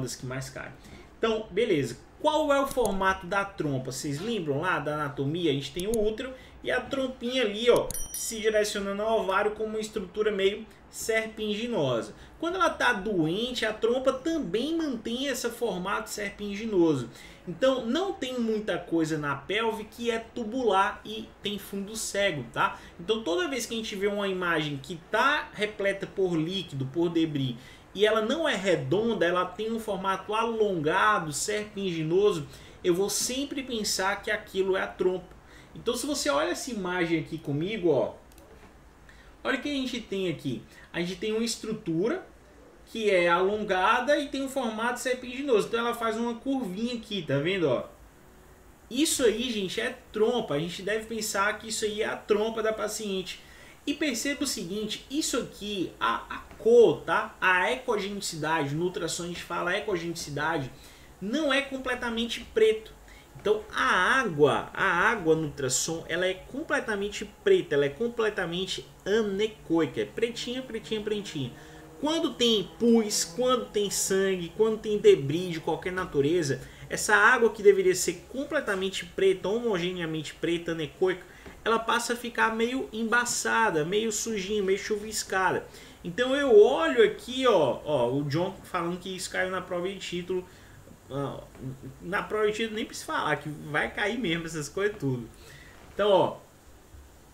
das que mais caem. Então, beleza. Qual é o formato da trompa? Vocês lembram lá da anatomia? A gente tem o útero e a trompinha ali, ó, se direcionando ao ovário com uma estrutura meio serpinginosa. Quando ela está doente, a trompa também mantém esse formato serpinginoso. Então não tem muita coisa na pelve que é tubular e tem fundo cego, tá? Então toda vez que a gente vê uma imagem que está repleta por líquido, por debris, e ela não é redonda, ela tem um formato alongado, serpinginoso, eu vou sempre pensar que aquilo é a trompa. Então se você olha essa imagem aqui comigo, ó, olha o que a gente tem aqui. A gente tem uma estrutura que é alongada e tem um formato serpinginoso. Então ela faz uma curvinha aqui, tá vendo, ó? Isso aí, gente, é trompa. A gente deve pensar que isso aí é a trompa da paciente. E perceba o seguinte, isso aqui, a, a cor, tá? A ecogenicidade, no gente fala ecogenicidade, não é completamente preto. Então a água, a água no ultrassom, ela é completamente preta, ela é completamente anecoica, é pretinha, pretinha, pretinha. Quando tem pus, quando tem sangue, quando tem debris de qualquer natureza, essa água que deveria ser completamente preta, homogeneamente preta, anecoica, ela passa a ficar meio embaçada, meio sujinha, meio chuviscada. Então eu olho aqui, ó, ó, o John falando que isso caiu na prova de título. Na prova de título nem precisa falar, que vai cair mesmo essas coisas tudo. Então, ó,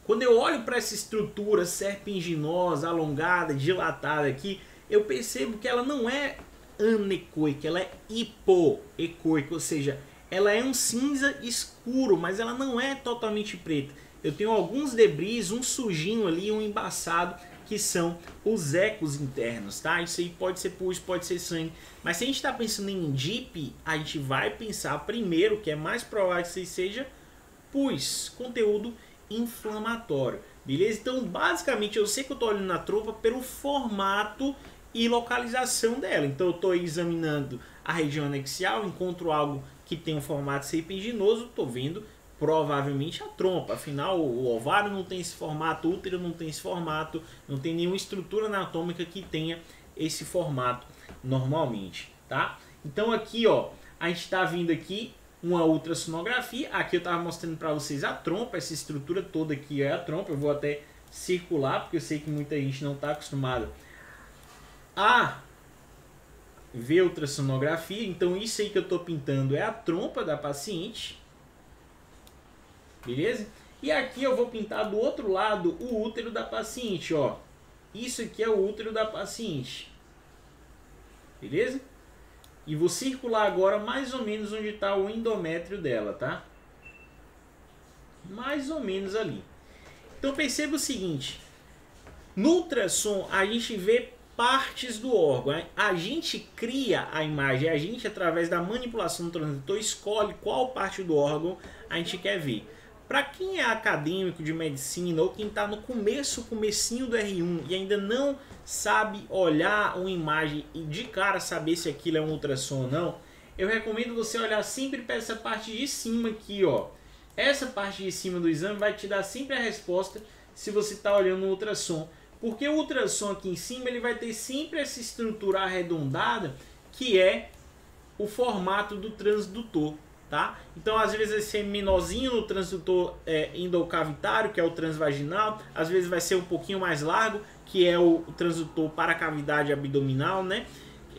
quando eu olho para essa estrutura serpinginosa, alongada, dilatada aqui, eu percebo que ela não é anecoica, ela é hipoecoica, ou seja, ela é um cinza escuro, mas ela não é totalmente preta. Eu tenho alguns debris, um sujinho ali, um embaçado, que são os ecos internos, tá? Isso aí pode ser pus, pode ser sangue. Mas se a gente está pensando em DIP, a gente vai pensar primeiro, que é mais provável que seja pus, conteúdo inflamatório. Beleza? Então, basicamente, eu sei que eu estou olhando na trompa pelo formato e localização dela. Então, eu estou examinando a região anexial, encontro algo que tem um formato serpinginoso, estou vendo provavelmente a trompa. Afinal, o ovário não tem esse formato, o útero não tem esse formato, não tem nenhuma estrutura anatômica que tenha esse formato normalmente, tá? Então aqui, ó, a gente está vindo aqui uma ultrassonografia. Aqui eu estava mostrando para vocês a trompa, essa estrutura toda aqui é a trompa. Eu vou até circular, porque eu sei que muita gente não está acostumada a ver ultrassonografia. Então isso aí que eu estou pintando é a trompa da paciente. Beleza? E aqui eu vou pintar do outro lado o útero da paciente, ó. Isso aqui é o útero da paciente. Beleza? E vou circular agora mais ou menos onde está o endométrio dela, tá? Mais ou menos ali. Então perceba o seguinte. No ultrassom a gente vê partes do órgão. A gente cria a imagem, a gente através da manipulação do transdutor escolhe qual parte do órgão a gente quer ver. Para quem é acadêmico de medicina ou quem está no começo, comecinho do R1 e ainda não sabe olhar uma imagem e de cara saber se aquilo é um ultrassom ou não, eu recomendo você olhar sempre para essa parte de cima aqui, ó. Essa parte de cima do exame vai te dar sempre a resposta se você está olhando no ultrassom. Porque o ultrassom aqui em cima ele vai ter sempre essa estrutura arredondada que é o formato do transdutor tá? Então, às vezes ser menorzinho no transdutor é, endocavitário, que é o transvaginal, às vezes vai ser um pouquinho mais largo, que é o, o transdutor para a cavidade abdominal, né?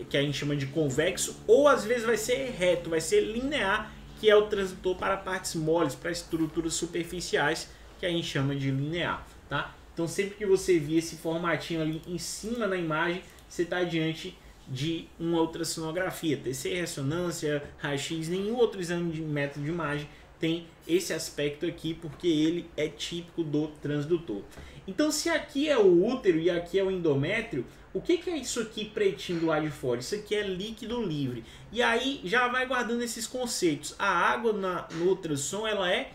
Que a gente chama de convexo, ou às vezes vai ser reto, vai ser linear, que é o transdutor para partes moles, para estruturas superficiais, que a gente chama de linear, tá? Então, sempre que você vir esse formatinho ali em cima na imagem, você está diante de uma ultrassonografia, TC, ressonância, raio-x, nenhum outro exame de método de imagem tem esse aspecto aqui porque ele é típico do transdutor. Então se aqui é o útero e aqui é o endométrio, o que, que é isso aqui pretinho do lado de fora? Isso aqui é líquido livre. E aí já vai guardando esses conceitos. A água na, no ultrassom ela é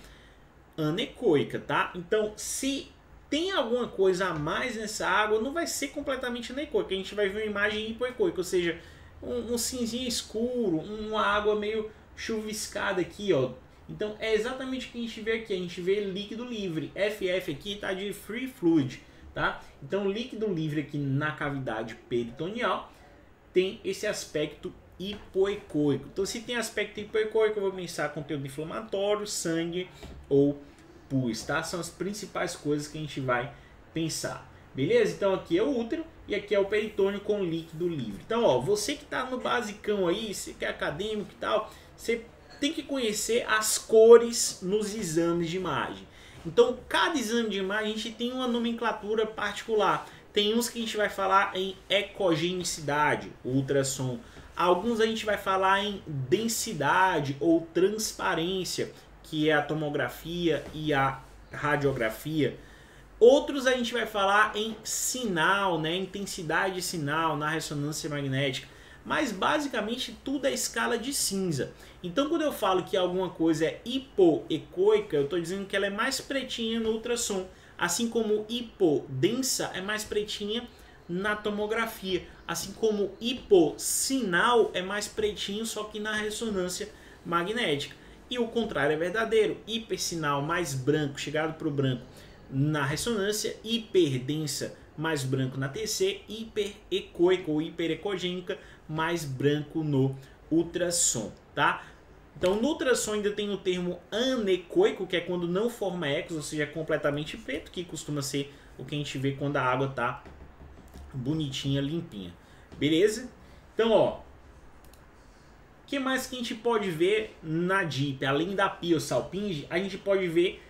anecoica, tá? Então se tem alguma coisa a mais nessa água, não vai ser completamente anecoica. A gente vai ver uma imagem hipoecoica, ou seja, um, um cinzinho escuro, uma água meio chuviscada aqui, ó. Então é exatamente o que a gente vê aqui. A gente vê líquido livre. FF aqui está de free fluid, tá? Então líquido livre aqui na cavidade peritoneal tem esse aspecto hipoecoico. Então, se tem aspecto hipoecoico, eu vou pensar conteúdo inflamatório, sangue ou pus, tá? São as principais coisas que a gente vai pensar. Beleza? Então aqui é o útero e aqui é o peritônio com líquido livre. Então, ó, você que está no basicão aí, você que é acadêmico e tal, você tem que conhecer as cores nos exames de imagem. Então, cada exame de imagem a gente tem uma nomenclatura particular. Tem uns que a gente vai falar em ecogenicidade, ultrassom. Alguns a gente vai falar em densidade ou transparência, que é a tomografia e a radiografia. Outros a gente vai falar em sinal, né, intensidade de sinal na ressonância magnética. Mas basicamente tudo é escala de cinza. Então quando eu falo que alguma coisa é hipoecoica, eu estou dizendo que ela é mais pretinha no ultrassom. Assim como hipodensa é mais pretinha na tomografia. Assim como hipossinal é mais pretinho, só que na ressonância magnética. E o contrário é verdadeiro. Hipersinal mais branco, chegado para o branco na ressonância, hiperdensa mais branco na TC, hiperecoica ou hiperecogênica mais branco no ultrassom, tá? Então no ultrassom ainda tem o termo anecoico, que é quando não forma ecos, ou seja, é completamente preto, que costuma ser o que a gente vê quando a água tá bonitinha, limpinha. Beleza? Então, ó, que mais que a gente pode ver na DIP? Além da pia ou salpinge, a gente pode ver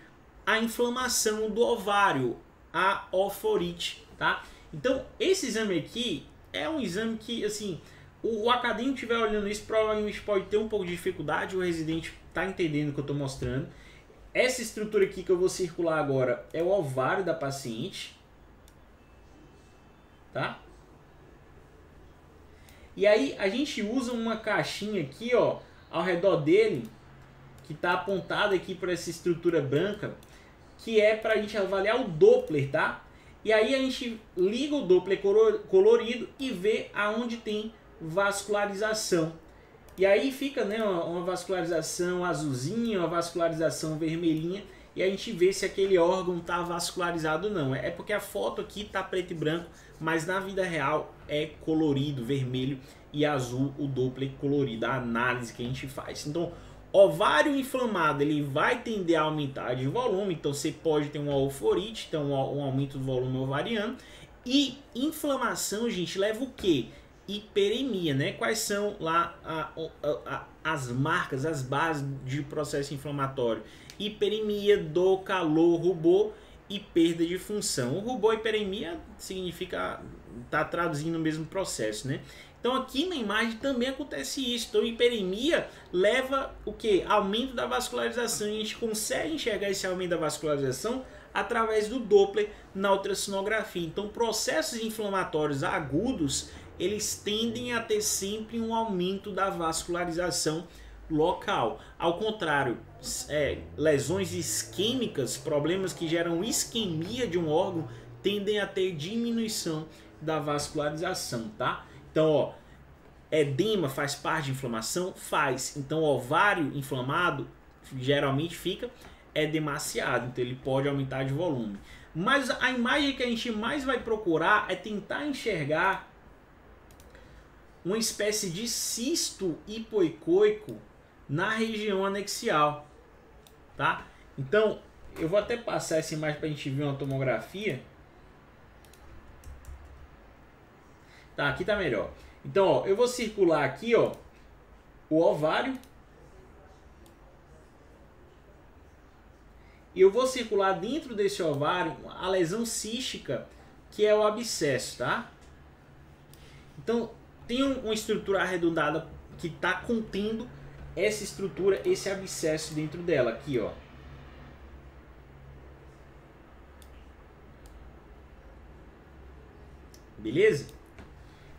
a inflamação do ovário, a oforite, tá? Então, esse exame aqui é um exame que, assim, o, o acadêmico estiver olhando isso, provavelmente pode ter um pouco de dificuldade, o residente está entendendo o que eu estou mostrando. Essa estrutura aqui que eu vou circular agora é o ovário da paciente, tá? E aí a gente usa uma caixinha aqui, ó, ao redor dele, que está apontada aqui para essa estrutura branca, que é para a gente avaliar o Doppler, tá? E aí a gente liga o Doppler colorido e vê aonde tem vascularização. E aí fica né, uma vascularização azulzinha, uma vascularização vermelhinha, e a gente vê se aquele órgão está vascularizado ou não. É porque a foto aqui está preto e branco, mas na vida real é colorido, vermelho e azul o Doppler colorido, a análise que a gente faz. Então, ovário inflamado ele vai tender a aumentar de volume, então você pode ter uma euforite, então um aumento do volume ovariano. E inflamação, gente, leva o que? Hiperemia, né? Quais são lá a, a, a, as marcas, as bases de processo inflamatório? Hiperemia, dor, calor, rubor e perda de função. O rubor hiperemia significa tá traduzindo o mesmo processo, né? Então aqui na imagem também acontece isso. Então hiperemia leva o que? Aumento da vascularização. E a gente consegue enxergar esse aumento da vascularização através do Doppler na ultrassonografia. Então processos inflamatórios agudos, eles tendem a ter sempre um aumento da vascularização local. Ao contrário, é, lesões isquêmicas, problemas que geram isquemia de um órgão, tendem a ter diminuição da vascularização, tá? Então, ó, edema faz parte de inflamação? Faz. Então, ovário inflamado geralmente fica edemaciado, então ele pode aumentar de volume. Mas a imagem que a gente mais vai procurar é tentar enxergar uma espécie de cisto hipoecoico na região anexial, tá? Então, eu vou até passar essa imagem para a gente ver uma tomografia. Tá, aqui tá melhor. Então, ó, eu vou circular aqui, ó, o ovário. E eu vou circular dentro desse ovário a lesão cística, que é o abscesso, tá? Então, tem uma estrutura arredondada que está contendo essa estrutura, esse abscesso dentro dela, aqui, ó. Beleza?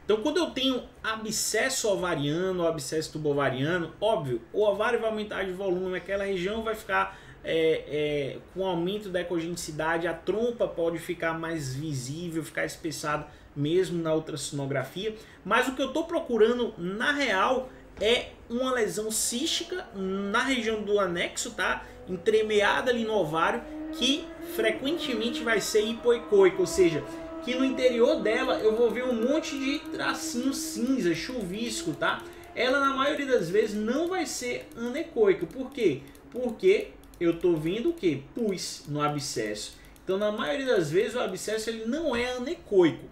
Então, quando eu tenho abscesso ovariano, abscesso tubovariano, óbvio, o ovário vai aumentar de volume, aquela região vai ficar é, é, com aumento da ecogenicidade, a trompa pode ficar mais visível, ficar espessada mesmo na ultrassonografia. Mas o que eu estou procurando na real é uma lesão cística na região do anexo, tá? Entremeada ali no ovário, que frequentemente vai ser hipoecoica, ou seja, que no interior dela eu vou ver um monte de tracinho cinza, chuvisco, tá? ela na maioria das vezes não vai ser anecoica. Por quê? Porque eu estou vendo o que? Pus no abscesso. Então, na maioria das vezes, o abscesso ele não é anecoico.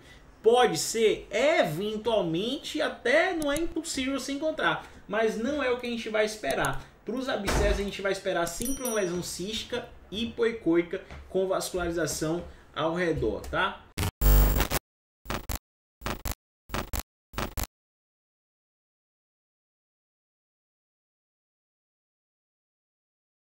Pode ser, eventualmente, até não é impossível se encontrar, mas não é o que a gente vai esperar. Para os abscessos, a gente vai esperar sempre uma lesão cística hipoecoica com vascularização ao redor, tá?